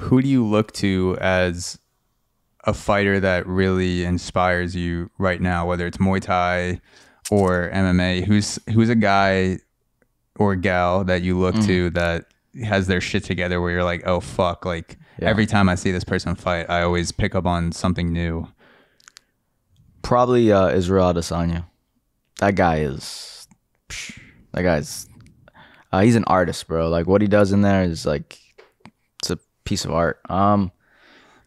who do you look to as a fighter that really inspires you right now, whether it's Muay Thai or MMA? Who's who's a guy or gal that you look to that has their shit together where you're like, oh fuck, like Yeah. every time I see this person fight, I always pick up on something new. Probably uh, Israel Adesanya. That guy is. psh, That guy's. Uh, he's an artist, bro. Like what he does in there is like, piece of art. Um,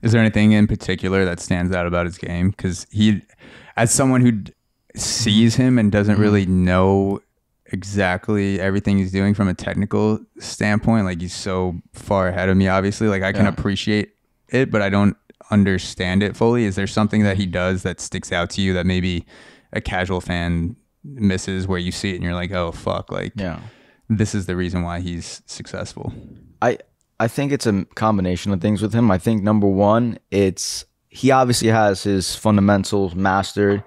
Is there anything in particular that stands out about his game? Because he, as someone who d- sees him and doesn't really know exactly everything he's doing from a technical standpoint, like he's so far ahead of me. Obviously, like I can Yeah. appreciate it, but I don't understand it fully. Is there something that he does that sticks out to you that maybe a casual fan misses, where you see it and you're like, oh fuck, like yeah. this is the reason why he's successful. I I think it's a combination of things with him. I think number one, it's he obviously has his fundamentals mastered,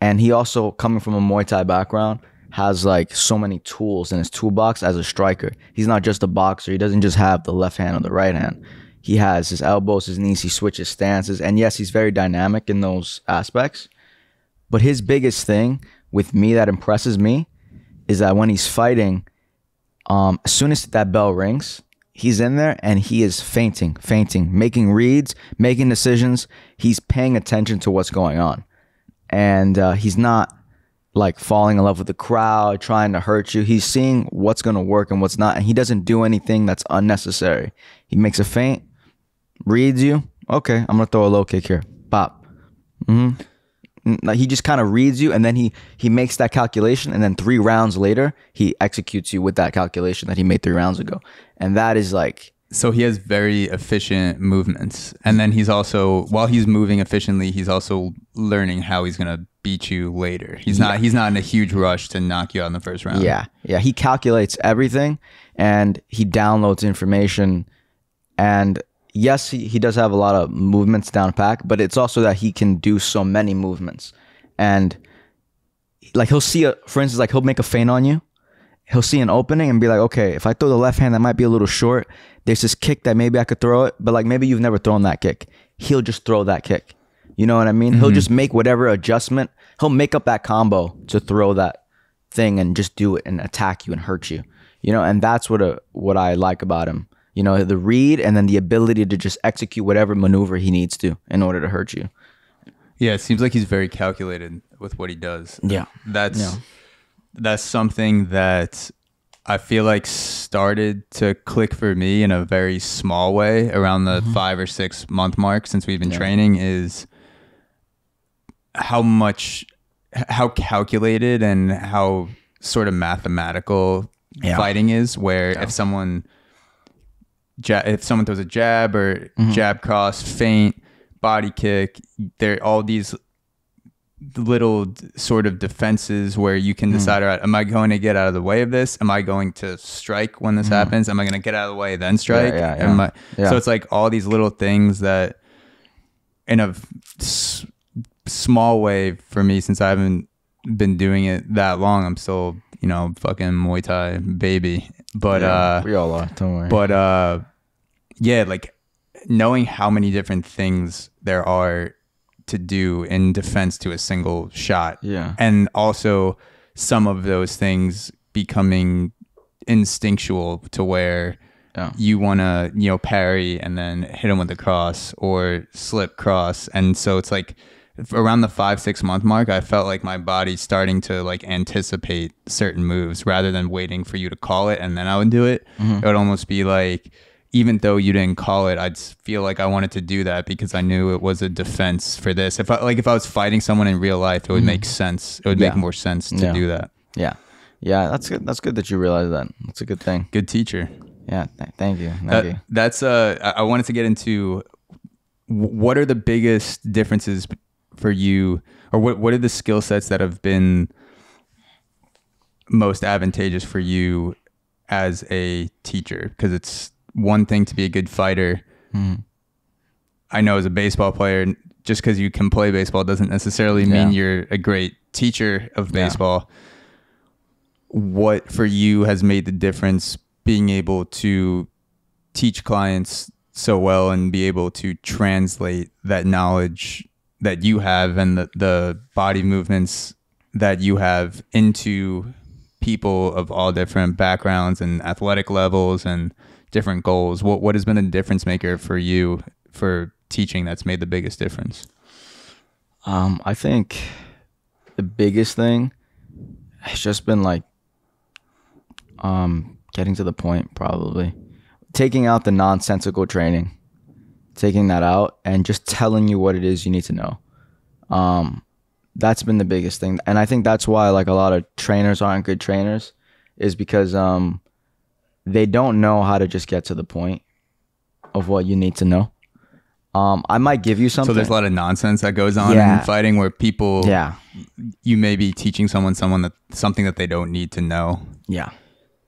and he also coming from a Muay Thai background has like so many tools in his toolbox as a striker. He's not just a boxer. He doesn't just have the left hand or the right hand. He has his elbows, his knees. He switches stances, and yes, he's very dynamic in those aspects. But his biggest thing with me that impresses me is that when he's fighting, um, as soon as that bell rings, he's in there and he is feinting, feinting, making reads, making decisions. He's paying attention to what's going on, and uh, he's not like falling in love with the crowd, trying to hurt you. He's seeing what's gonna work and what's not, and he doesn't do anything that's unnecessary. He makes a feint, reads you. Okay, I'm gonna throw a low kick here. Pop. Mm, Like he just kind of reads you, and then he he makes that calculation, and then three rounds later, he executes you with that calculation that he made three rounds ago, and that is like So he has very efficient movements. And then he's also while he's moving efficiently, he's also learning how he's gonna beat you later. He's not he's not in a huge rush to knock you out in the first round. yeah, yeah. He calculates everything, and he downloads information, and yes, he, he does have a lot of movements down pack, but it's also that he can do so many movements, and like he'll see a for instance, like he'll make a feint on you, he'll see an opening and be like, okay, if I throw the left hand, that might be a little short. There's this kick that maybe I could throw it, but like maybe you've never thrown that kick. He'll just throw that kick. You know what I mean? He'll mm-hmm. just make whatever adjustment. He'll make up that combo to throw that thing and just do it and attack you and hurt you. You know, and that's what a, what I like about him. You know, the read and then the ability to just execute whatever maneuver he needs to in order to hurt you. Yeah, it seems like he's very calculated with what he does. Yeah. That's Yeah. that's something that I feel like started to click for me in a very small way around the mm-hmm. five or six month mark since we've been training is how much how calculated and how sort of mathematical Yeah. fighting is where if someone ja- if someone throws a jab or mm-hmm. jab cross feint body kick there all these little sort of defenses where you can mm. decide all right am i going to get out of the way of this? Am i going to strike when this mm-hmm. happens? Am i going to get out of the way then strike? yeah, yeah. Am I- Yeah. so it's like all these little things that in a s- small way for me since i haven't been doing it that long i'm still you know fucking muay thai baby but uh we all are. Don't worry. but uh yeah like knowing how many different things there are to do in defense to a single shot Yeah. and also some of those things becoming instinctual to where Yeah. you want to you know parry and then hit him with the cross or slip cross and so it's like around the five six month mark i felt like my body starting to like anticipate certain moves rather than waiting for you to call it and then i would do it it would almost be like even though you didn't call it i'd feel like i wanted to do that because i knew it was a defense for this if i like if i was fighting someone in real life it would make sense it would make more sense to Yeah. do that yeah. Yeah. That's good. That's good that you realize that. That's a good thing. good teacher Yeah. Th- thank you. Thank That- you. that's uh I I wanted to get into what are the biggest differences for you or what what are the skill sets that have been most advantageous for you as a teacher because it's one thing to be a good fighter hmm. I know as a baseball player just because you can play baseball doesn't necessarily mean Yeah. you're a great teacher of Yeah. baseball what for you has made the difference being able to teach clients so well and be able to translate that knowledge that you have and the, the body movements that you have into people of all different backgrounds and athletic levels and different goals what what has been a difference maker for you for teaching that's made the biggest difference Um, I think the biggest thing has just been like um getting to the point probably. Taking out the nonsensical training. Taking that out and just telling you what it is you need to know. Um that's been the biggest thing. And I think that's why like a lot of trainers aren't good trainers is because um they don't know how to just get to the point of what you need to know. Um I might give you something. so there's a lot of nonsense that goes on Yeah. in fighting where people yeah. you may be teaching someone someone that something that they don't need to know Yeah.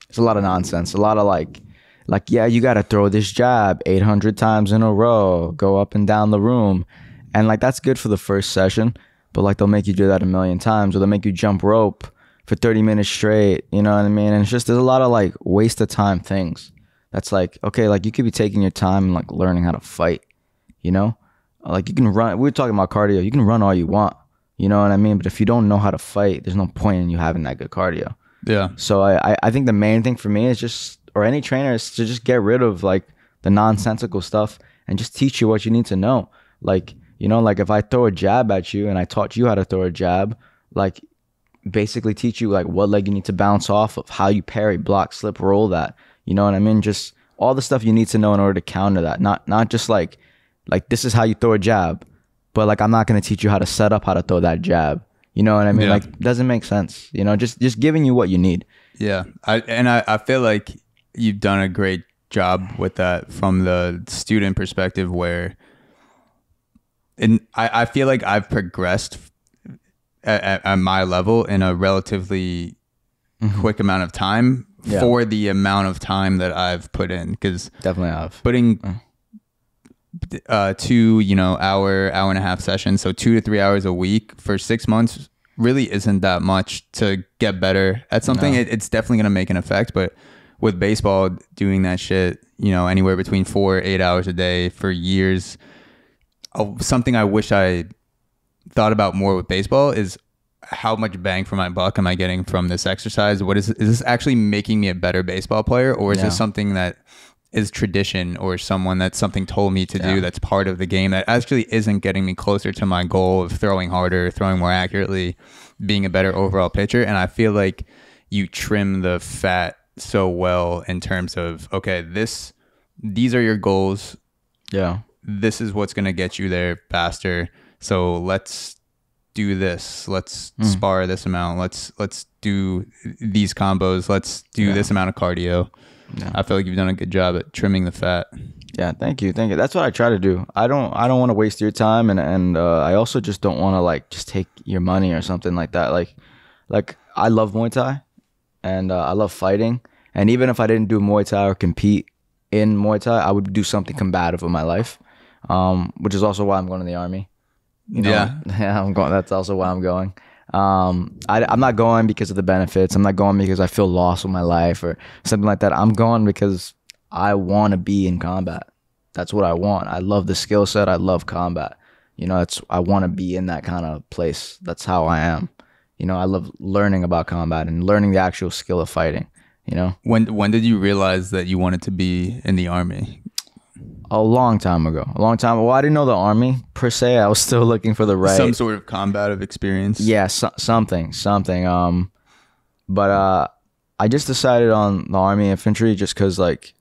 It's a lot of nonsense. A lot of like, like yeah, you got to throw this jab 800 times in a row, go up and down the room. And like that's good for the first session, but like they'll make you do that a million times or they'll make you jump rope for 30 minutes straight, you know what I mean? And it's just there's a lot of like waste of time things. That's like, okay, like you could be taking your time and like learning how to fight, you know? Like you can run, we are talking about cardio. You can run all you want, you know what I mean? But if you don't know how to fight, there's no point in you having that good cardio. yeah So I, I, I think the main thing for me is just, or any trainer is to just get rid of like the nonsensical stuff and just teach you what you need to know. Like, you know, like if I throw a jab at you and I taught you how to throw a jab, like basically teach you like what leg you need to bounce off of, how you parry, block, slip, roll that. You know what I mean? Just all the stuff you need to know in order to counter that. Not not just like like this is how you throw a jab, but like I'm not gonna teach you how to set up how to throw that jab. You know what I mean? Yeah. Like doesn't make sense. You know, just just giving you what you need. Yeah, I and I, I feel like you've done a great job with that from the student perspective, where, and I, I feel like I've progressed at, at, at my level in a relatively quick amount of time Yeah. for the amount of time that I've put in because Definitely have. putting uh, two, you know, hour, hour and a half sessions, so two to three hours a week for six months really isn't that much to get better at something. No. It, it's definitely going to make an effect, but with baseball, doing that shit, you know, anywhere between four, eight hours a day for years, oh, something I wish I thought about more with baseball is how much bang for my buck am I getting from this exercise? What is is this actually making me a better baseball player, or is Yeah. this something that is tradition or someone that something told me to Yeah. do that's part of the game that actually isn't getting me closer to my goal of throwing harder, throwing more accurately, being a better overall pitcher? And I feel like you trim the fat so well in terms of okay, this these are your goals Yeah. this is what's going to get you there faster. So let's do this. Let's Hmm. spar this amount. Let's let's do these combos. Let's do Yeah. this amount of cardio. Yeah. I feel like you've done a good job at trimming the fat. Yeah, thank you, thank you. That's what I try to do. I don't, I don't want to waste your time, and and uh, I also just don't want to like just take your money or something like that. Like, like I love Muay Thai, and uh, I love fighting. And even if I didn't do Muay Thai or compete in Muay Thai, I would do something combative in my life, um, which is also why I'm going to the army. You know? Yeah. yeah, I'm going. That's also why I'm going. Um, I, I'm not going because of the benefits. I'm not going because I feel lost with my life or something like that. I'm going because I want to be in combat. That's what I want. I love the skill set. I love combat. You know, it's I want to be in that kind of place. That's how I am. You know, I love learning about combat and learning the actual skill of fighting. You know, When when did you realize that you wanted to be in the army? a long time ago. A long time. Well, I didn't know the army per se. I was still looking for the right. Some sort of combative experience. Yeah, so, something, something. Um, but uh, I just decided on the army infantry just because, like,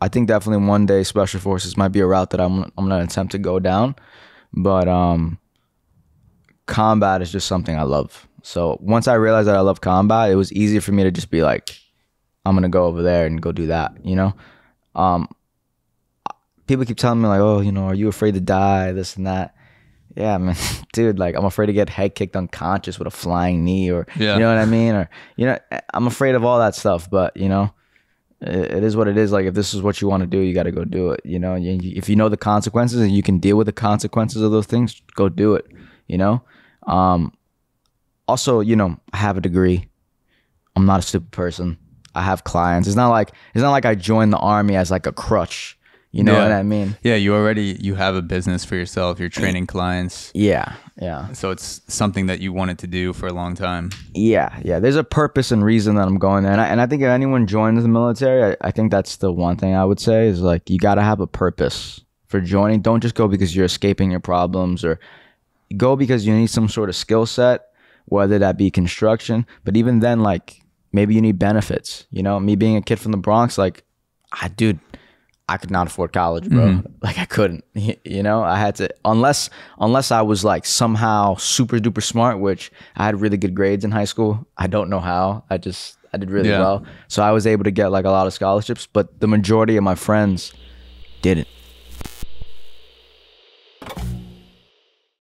I think definitely one day special forces might be a route that I'm I'm gonna attempt to go down. But um, combat is just something I love. So once I realized that I love combat, it was easier for me to just be like, I'm gonna go over there and go do that. You know, um, people keep telling me like, oh, you know, are you afraid to die? This and that. Yeah, man, dude. Like, I'm afraid to get head kicked unconscious with a flying knee, or Yeah. you know what I mean, or you know, I'm afraid of all that stuff. But you know, it, it is what it is. Like, if this is what you want to do, you got to go do it. You know, if you know the consequences and you can deal with the consequences of those things, go do it. You know. Um. Also, you know, I have a degree. I'm not a stupid person. I have clients. It's not like it's not like I joined the army as like a crutch. You know Yeah. what I mean? Yeah, you already you have a business for yourself. You're training clients, Yeah, yeah, so it's something that you wanted to do for a long time. yeah, yeah. There's a purpose and reason that I'm going there, and I, and I think if anyone joins the military, I, I think that's the one thing I would say is like you got to have a purpose for joining. Don't just go because you're escaping your problems, or go because you need some sort of skill set, whether that be construction. But even then, like maybe you need benefits. You know, me being a kid from the Bronx, like, I dude. I could not afford college, bro. Mm-hmm. Like I couldn't. You know, I had to unless unless I was like somehow super duper smart, which I had really good grades in high school. I don't know how. I just I did really Yeah. well. So I was able to get like a lot of scholarships, but the majority of my friends didn't.